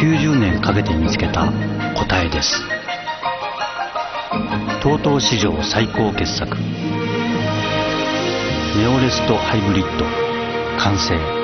90年かけて見つけた答えです。TOTO 史上最高傑作ネオレストハイブリッド。完成。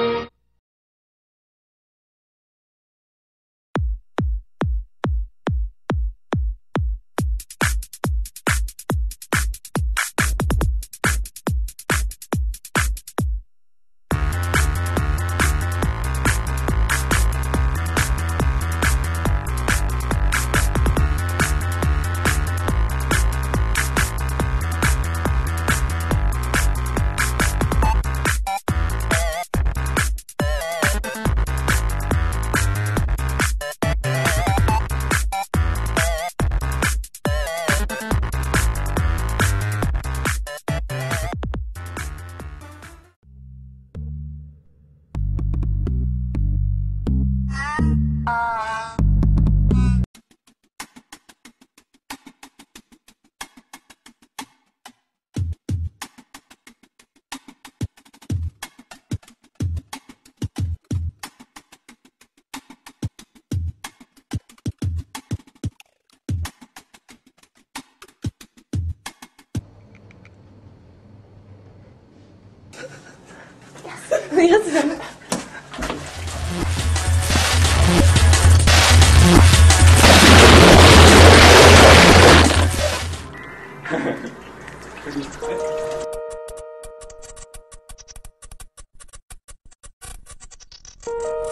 やつだな you